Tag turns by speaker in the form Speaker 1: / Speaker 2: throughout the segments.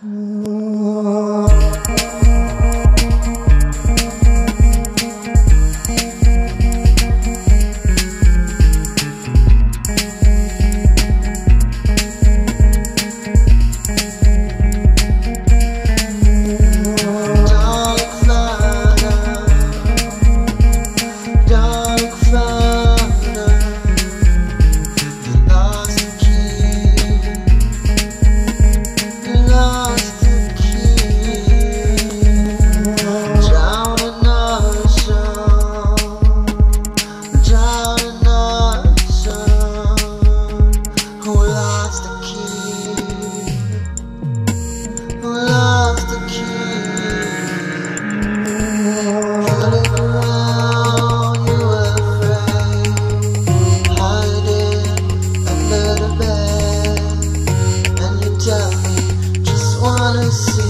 Speaker 1: Tell wanna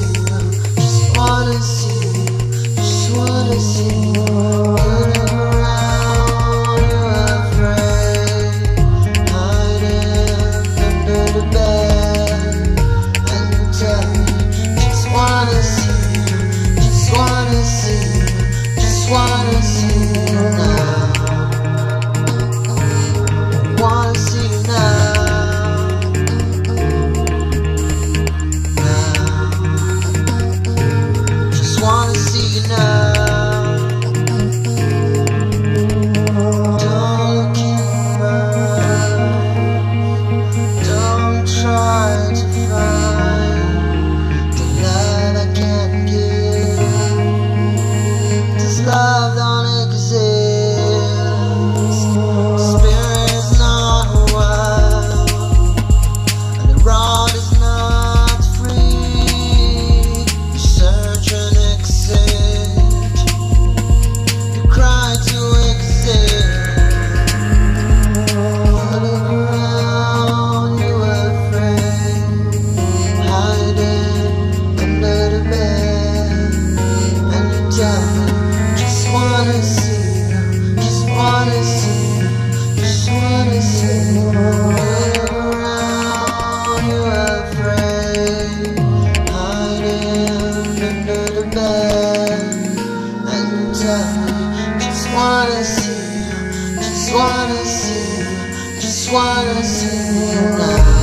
Speaker 1: just wanna see you, just wanna see you now.